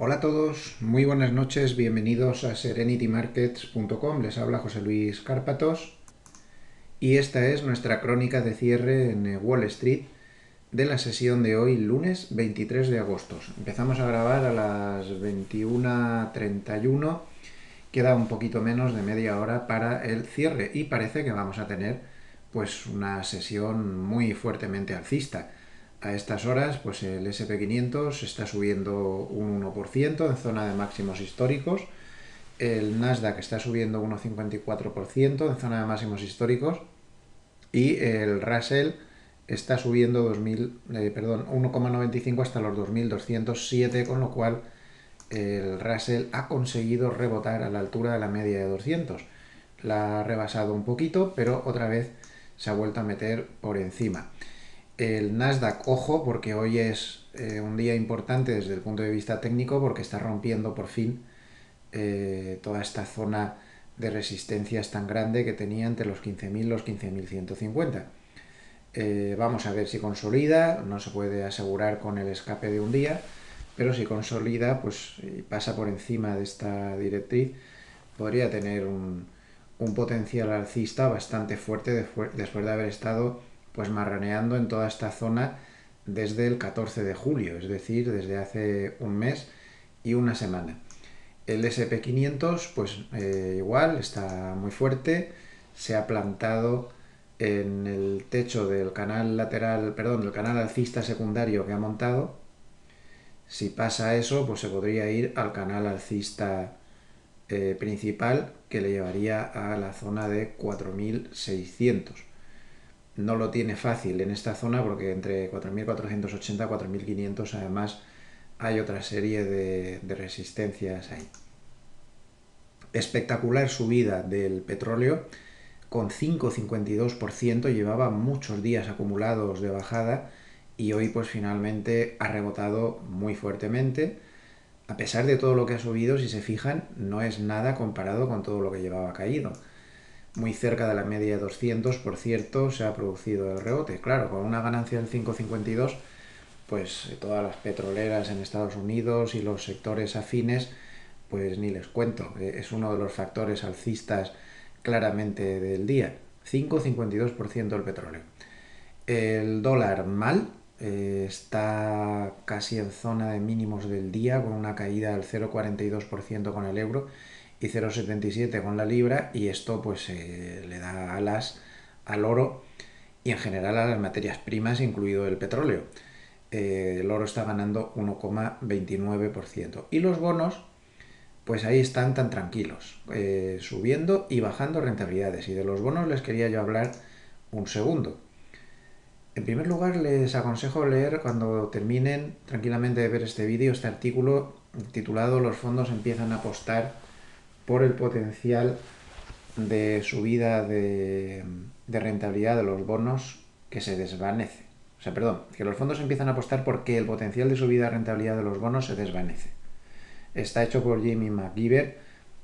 Hola a todos, muy buenas noches, bienvenidos a serenitymarkets.com, les habla José Luis Cárpatos y esta es nuestra crónica de cierre en Wall Street de la sesión de hoy, lunes 23 de agosto. Empezamos a grabar a las 21.31, queda un poquito menos de media hora para el cierre y parece que vamos a tener pues una sesión muy fuertemente alcista. A estas horas, pues el SP500 está subiendo un 1% en zona de máximos históricos. El Nasdaq está subiendo un 1,54% en zona de máximos históricos. Y el Russell está subiendo 2000, eh, 1,95 hasta los 2.207, con lo cual el Russell ha conseguido rebotar a la altura de la media de 200. La ha rebasado un poquito, pero otra vez se ha vuelto a meter por encima. El Nasdaq, ojo, porque hoy es eh, un día importante desde el punto de vista técnico porque está rompiendo por fin eh, toda esta zona de resistencias tan grande que tenía entre los 15.000 y los 15.150. Eh, vamos a ver si consolida, no se puede asegurar con el escape de un día, pero si consolida, pues pasa por encima de esta directriz, podría tener un, un potencial alcista bastante fuerte después de haber estado pues marraneando en toda esta zona desde el 14 de julio, es decir, desde hace un mes y una semana. El SP500, pues eh, igual, está muy fuerte, se ha plantado en el techo del canal lateral, perdón, del canal alcista secundario que ha montado. Si pasa eso, pues se podría ir al canal alcista eh, principal que le llevaría a la zona de 4600 no lo tiene fácil en esta zona porque entre 4.480 y 4.500 además hay otra serie de, resistencias ahí. Espectacular subida del petróleo con 5,52%, llevaba muchos días acumulados de bajada y hoy pues finalmente ha rebotado muy fuertemente. A pesar de todo lo que ha subido, si se fijan, no es nada comparado con todo lo que llevaba caído muy cerca de la media de 200, por cierto, se ha producido el rebote. Claro, con una ganancia del 5,52, pues todas las petroleras en Estados Unidos y los sectores afines, pues ni les cuento. Eh, es uno de los factores alcistas claramente del día. 5,52% el petróleo. El dólar mal, eh, está casi en zona de mínimos del día, con una caída del 0,42% con el euro y 0,77 con la libra y esto pues eh, le da alas al oro y en general a las materias primas, incluido el petróleo. Eh, el oro está ganando 1,29%. Y los bonos, pues ahí están tan tranquilos, eh, subiendo y bajando rentabilidades. Y de los bonos les quería yo hablar un segundo. En primer lugar, les aconsejo leer cuando terminen tranquilamente de ver este vídeo, este artículo titulado Los fondos empiezan a apostar por el potencial de subida de, rentabilidad de los bonos que se desvanece. O sea, perdón, que los fondos empiezan a apostar porque el potencial de subida de rentabilidad de los bonos se desvanece. Está hecho por Jimmy McGiver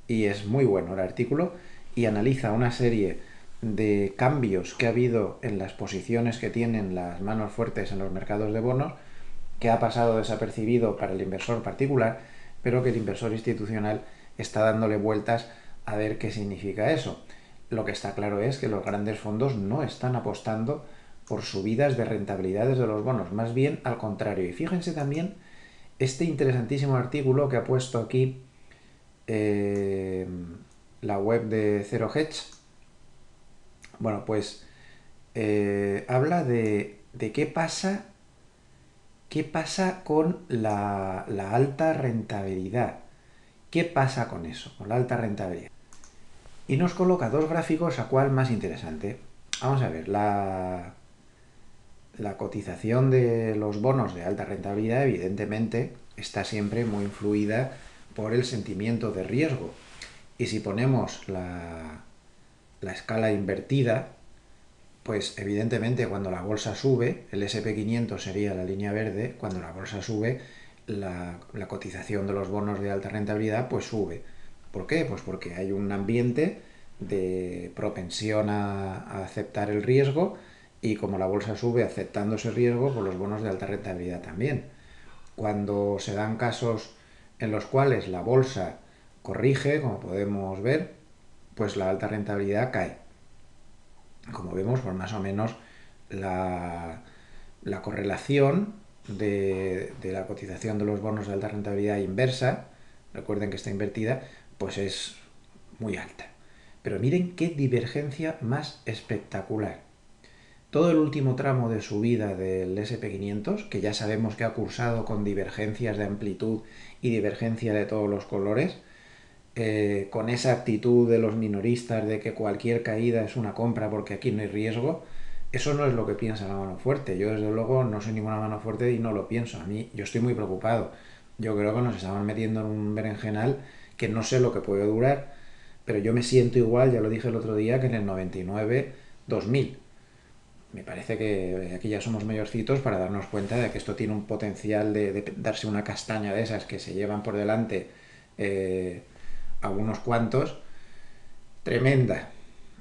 y es muy bueno el artículo y analiza una serie de cambios que ha habido en las posiciones que tienen las manos fuertes en los mercados de bonos, que ha pasado desapercibido para el inversor particular, pero que el inversor institucional está dándole vueltas a ver qué significa eso. Lo que está claro es que los grandes fondos no están apostando por subidas de rentabilidades de los bonos, más bien al contrario. Y fíjense también este interesantísimo artículo que ha puesto aquí eh, la web de Zero Hedge. Bueno, pues eh, habla de, qué pasa qué pasa con la alta rentabilidad. ¿Qué pasa con eso, con la alta rentabilidad? Y nos coloca dos gráficos a cuál más interesante. Vamos a ver, la, la cotización de los bonos de alta rentabilidad evidentemente está siempre muy influida por el sentimiento de riesgo. Y si ponemos la, la escala invertida, pues evidentemente cuando la bolsa sube, el SP500 sería la línea verde, cuando la bolsa sube, la, cotización de los bonos de alta rentabilidad pues sube. ¿Por qué? Pues porque hay un ambiente de propensión a, aceptar el riesgo y como la bolsa sube aceptando ese riesgo, pues los bonos de alta rentabilidad también. Cuando se dan casos en los cuales la bolsa corrige, como podemos ver, pues la alta rentabilidad cae. Como vemos, pues más o menos la, correlación de, la cotización de los bonos de alta rentabilidad inversa, recuerden que está invertida, pues es muy alta. Pero miren qué divergencia más espectacular. Todo el último tramo de subida del SP500, que ya sabemos que ha cursado con divergencias de amplitud y divergencia de todos los colores, eh, con esa actitud de los minoristas de que cualquier caída es una compra porque aquí no hay riesgo, eso no es lo que piensa la mano fuerte. Yo desde luego no soy ninguna mano fuerte y no lo pienso. A mí yo estoy muy preocupado. Yo creo que nos estaban metiendo en un berenjenal que no sé lo que puede durar, pero yo me siento igual, ya lo dije el otro día, que en el 99-2000. Me parece que aquí ya somos mayorcitos para darnos cuenta de que esto tiene un potencial de, darse una castaña de esas que se llevan por delante eh, algunos cuantos, tremenda.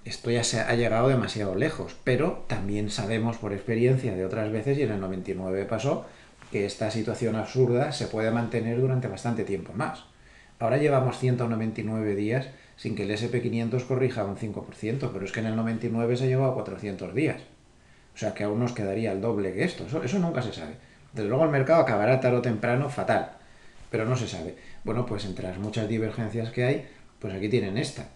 Esto ya se ha llegado demasiado lejos, pero también sabemos por experiencia de otras veces, y en el 99 pasó, que esta situación absurda se puede mantener durante bastante tiempo más. Ahora llevamos 199 días sin que el SP500 corrija un 5%, pero es que en el 99 se llevó a 400 días. O sea que aún nos quedaría el doble que esto. Eso, eso nunca se sabe. Desde luego el mercado acabará tarde o temprano fatal, pero no se sabe. Bueno, pues entre las muchas divergencias que hay, pues aquí tienen esta.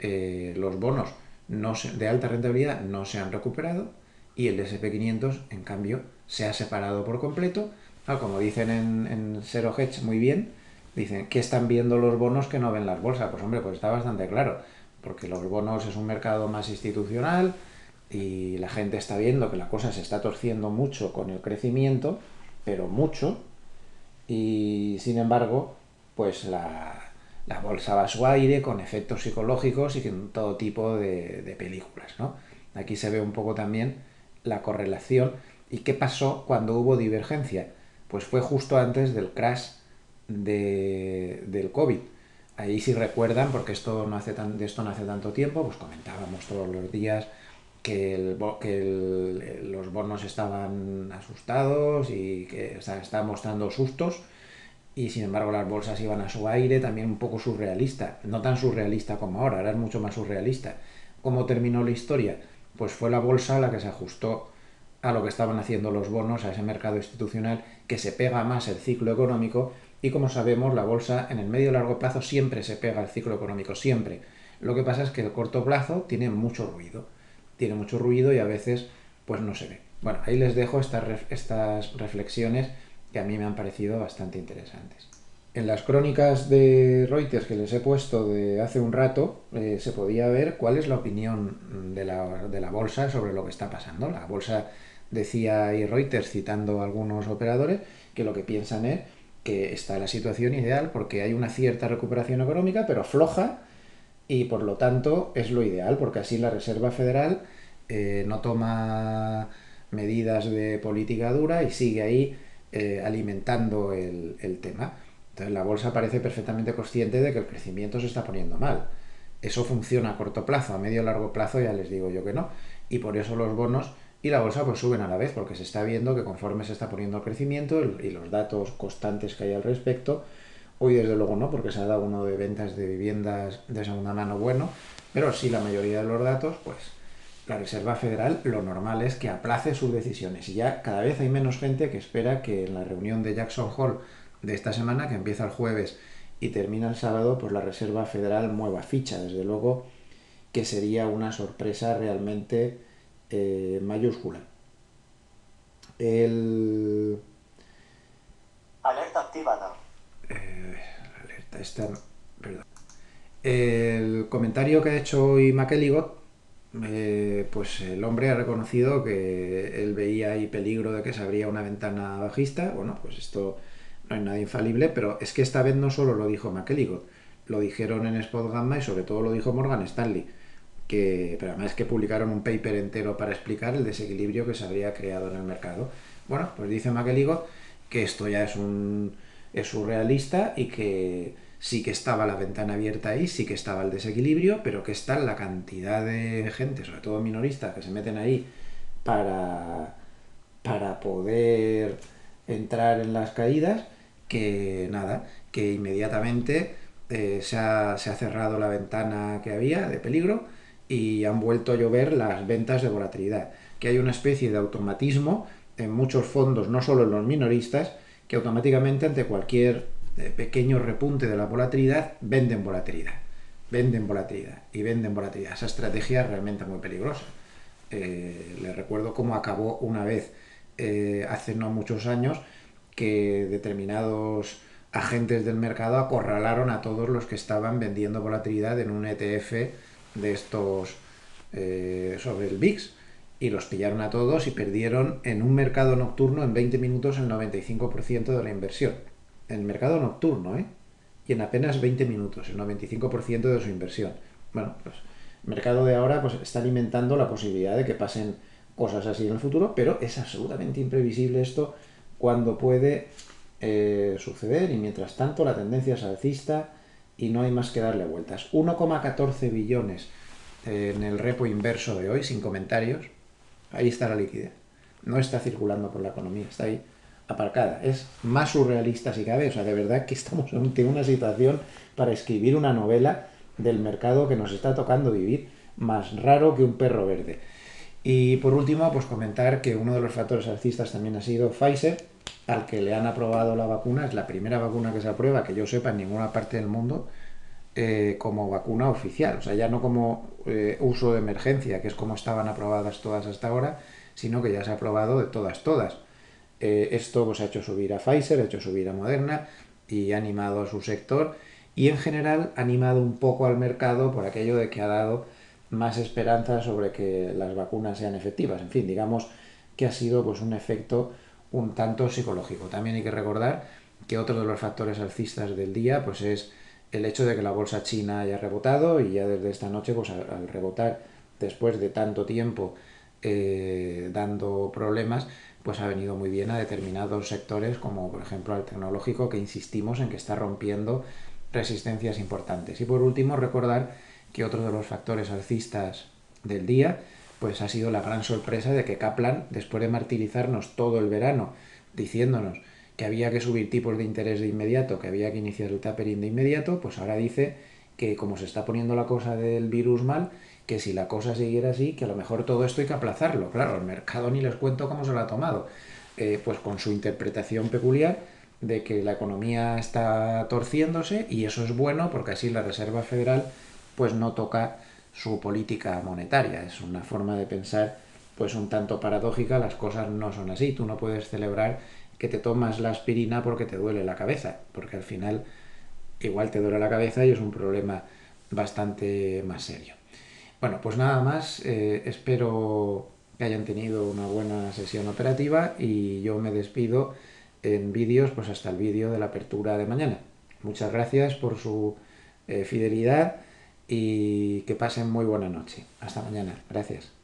Eh, los bonos no de alta rentabilidad no se han recuperado y el SP500, en cambio, se ha separado por completo. Ah, como dicen en, en Zero Hedge muy bien, dicen, ¿qué están viendo los bonos que no ven las bolsas? Pues hombre, pues está bastante claro, porque los bonos es un mercado más institucional y la gente está viendo que la cosa se está torciendo mucho con el crecimiento, pero mucho, y sin embargo, pues la, bolsa va a su aire con efectos psicológicos y con todo tipo de, películas. ¿no? Aquí se ve un poco también la correlación y qué pasó cuando hubo divergencia. Pues fue justo antes del crash de, del COVID. Ahí si recuerdan, porque esto no hace de esto no hace tanto tiempo, pues comentábamos todos los días que, los bonos estaban asustados y que estaban mostrando sustos y sin embargo las bolsas iban a su aire, también un poco surrealista, no tan surrealista como ahora, ahora es mucho más surrealista. ¿Cómo terminó la historia? Pues fue la bolsa la que se ajustó a lo que estaban haciendo los bonos, a ese mercado institucional que se pega más el ciclo económico y como sabemos la bolsa en el medio y largo plazo siempre se pega al ciclo económico, siempre. Lo que pasa es que el corto plazo tiene mucho ruido, tiene mucho ruido y a veces pues no se ve. Bueno, ahí les dejo estas, estas reflexiones que a mí me han parecido bastante interesantes. En las crónicas de Reuters que les he puesto de hace un rato, eh, se podía ver cuál es la opinión de la, de la, bolsa sobre lo que está pasando. La bolsa decía y Reuters, citando a algunos operadores, que lo que piensan es que está la situación ideal porque hay una cierta recuperación económica, pero floja, y por lo tanto es lo ideal, porque así la Reserva Federal eh, no toma medidas de política dura y sigue ahí eh, alimentando el, tema. Entonces la bolsa parece perfectamente consciente de que el crecimiento se está poniendo mal. Eso funciona a corto plazo, a medio largo plazo ya les digo yo que no. Y por eso los bonos y la bolsa pues suben a la vez, porque se está viendo que conforme se está poniendo el crecimiento y los datos constantes que hay al respecto, hoy desde luego no, porque se ha dado uno de ventas de viviendas de segunda mano bueno, pero sí la mayoría de los datos, pues la Reserva Federal lo normal es que aplace sus decisiones y ya cada vez hay menos gente que espera que en la reunión de Jackson Hole de esta semana, que empieza el jueves y termina el sábado, pues la Reserva Federal mueva ficha. Desde luego que sería una sorpresa realmente eh, mayúscula. El... Alerta activada. Eh, alerta esta... Perdón. El comentario que ha hecho hoy McElligot eh, pues el hombre ha reconocido que él veía ahí peligro de que se abría una ventana bajista. Bueno, pues esto no hay nada infalible, pero es que esta vez no solo lo dijo McElligott, lo dijeron en Spot Gamma y sobre todo lo dijo Morgan Stanley, que, pero además que publicaron un paper entero para explicar el desequilibrio que se habría creado en el mercado. Bueno, pues dice McElligott que esto ya es un es surrealista y que sí que estaba la ventana abierta ahí, sí que estaba el desequilibrio, pero que está la cantidad de gente, sobre todo minoristas, que se meten ahí para, para poder entrar en las caídas, que nada, que inmediatamente eh, se, ha, se ha cerrado la ventana que había de peligro y han vuelto a llover las ventas de volatilidad. Que hay una especie de automatismo en muchos fondos, no solo en los minoristas, que automáticamente ante cualquier pequeño repunte de la volatilidad venden volatilidad, venden volatilidad y venden volatilidad. Esa estrategia es realmente muy peligrosa. Eh, les recuerdo cómo acabó una vez eh, hace no muchos años que determinados agentes del mercado acorralaron a todos los que estaban vendiendo volatilidad en un ETF de estos sobre el VIX y los pillaron a todos y perdieron en un mercado nocturno en 20 minutos el 95% de la inversión. En el mercado nocturno, ¿eh? Y en apenas 20 minutos, el 95% de su inversión. Bueno, pues el mercado de ahora pues, está alimentando la posibilidad de que pasen cosas así en el futuro, pero es absolutamente imprevisible esto cuando puede eh, suceder y mientras tanto la tendencia es alcista y no hay más que darle vueltas. 1,14 billones en el repo inverso de hoy, sin comentarios, Ahí está la liquidez. No está circulando por la economía, está ahí aparcada. Es más surrealista si cabe. O sea, de verdad que estamos ante una situación para escribir una novela del mercado que nos está tocando vivir más raro que un perro verde. Y por último, pues comentar que uno de los factores alcistas también ha sido Pfizer, al que le han aprobado la vacuna. Es la primera vacuna que se aprueba, que yo sepa, en ninguna parte del mundo, eh, como vacuna oficial. O sea, ya no como eh, uso de emergencia, que es como estaban aprobadas todas hasta ahora, sino que ya se ha aprobado de todas, todas. Eh, esto pues, ha hecho subir a Pfizer, ha hecho subir a Moderna y ha animado a su sector y en general ha animado un poco al mercado por aquello de que ha dado más esperanza sobre que las vacunas sean efectivas. En fin, digamos que ha sido pues un efecto un tanto psicológico. También hay que recordar que otro de los factores alcistas del día pues es el hecho de que la bolsa china haya rebotado y ya desde esta noche, pues al, rebotar después de tanto tiempo eh, dando problemas, pues ha venido muy bien a determinados sectores, como por ejemplo al tecnológico, que insistimos en que está rompiendo resistencias importantes. Y por último, recordar que otro de los factores alcistas del día, pues ha sido la gran sorpresa de que Kaplan, después de martirizarnos todo el verano, diciéndonos que había que subir tipos de interés de inmediato, que había que iniciar el tapering de inmediato, pues ahora dice que como se está poniendo la cosa del virus mal, que si la cosa siguiera así, que a lo mejor todo esto hay que aplazarlo. Claro, el mercado ni les cuento cómo se lo ha tomado. Eh, pues con su interpretación peculiar de que la economía está torciéndose y eso es bueno porque así la Reserva Federal pues no toca su política monetaria. Es una forma de pensar pues un tanto paradójica, las cosas no son así. Tú no puedes celebrar que te tomas la aspirina porque te duele la cabeza, porque al final igual te duele la cabeza y es un problema bastante más serio. Bueno, pues nada más, eh, espero que hayan tenido una buena sesión operativa y yo me despido en vídeos, pues hasta el vídeo de la apertura de mañana. Muchas gracias por su eh, fidelidad y que pasen muy buena noche. Hasta mañana. Gracias.